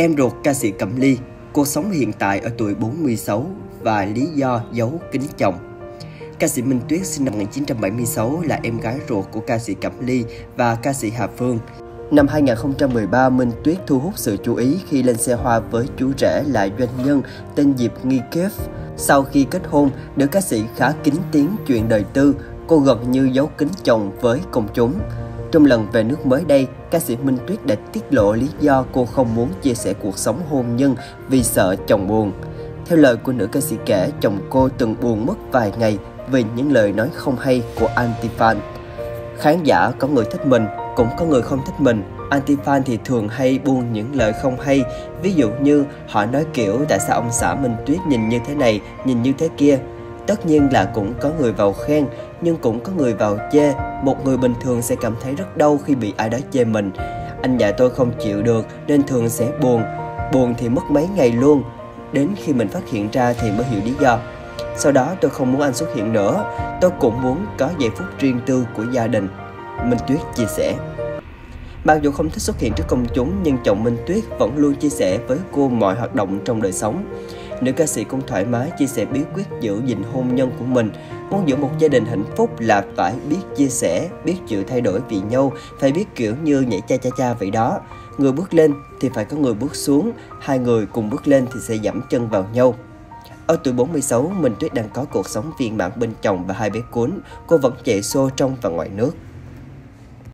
Em ruột ca sĩ Cẩm Ly, cuộc sống hiện tại ở tuổi 46 và lý do giấu kính chồng. Ca sĩ Minh Tuyết sinh năm 1976 là em gái ruột của ca sĩ Cẩm Ly và ca sĩ Hà Phương. Năm 2013, Minh Tuyết thu hút sự chú ý khi lên xe hoa với chú rể là doanh nhân tên Diệp Nghi Kef. Sau khi kết hôn, nữ ca sĩ khá kín tiếng chuyện đời tư, cô gần như giấu kính chồng với công chúng. Trong lần về nước mới đây, ca sĩ Minh Tuyết đã tiết lộ lý do cô không muốn chia sẻ cuộc sống hôn nhân vì sợ chồng buồn. Theo lời của nữ ca sĩ kể, chồng cô từng buồn mất vài ngày vì những lời nói không hay của Antifan. Khán giả có người thích mình, cũng có người không thích mình. Antifan thì thường hay buông những lời không hay, ví dụ như họ nói kiểu tại sao ông xã Minh Tuyết nhìn như thế này, nhìn như thế kia. Tất nhiên là cũng có người vào khen, nhưng cũng có người vào chê. Một người bình thường sẽ cảm thấy rất đau khi bị ai đó chê mình. Anh nhà tôi không chịu được nên thường sẽ buồn. Buồn thì mất mấy ngày luôn. Đến khi mình phát hiện ra thì mới hiểu lý do. Sau đó tôi không muốn anh xuất hiện nữa. Tôi cũng muốn có giây phút riêng tư của gia đình. Minh Tuyết chia sẻ. Mặc dù không thích xuất hiện trước công chúng nhưng chồng Minh Tuyết vẫn luôn chia sẻ với cô mọi hoạt động trong đời sống. Nữ ca sĩ cũng thoải mái chia sẻ bí quyết giữ gìn hôn nhân của mình. Muốn giữ một gia đình hạnh phúc là phải biết chia sẻ, biết chịu thay đổi vì nhau, phải biết kiểu như nhảy cha cha cha vậy đó. Người bước lên thì phải có người bước xuống, hai người cùng bước lên thì sẽ dẫm chân vào nhau. Ở tuổi 46, Minh Tuyết đang có cuộc sống viên mãn bên chồng và hai bé cuốn. Cô vẫn chạy xô trong và ngoài nước.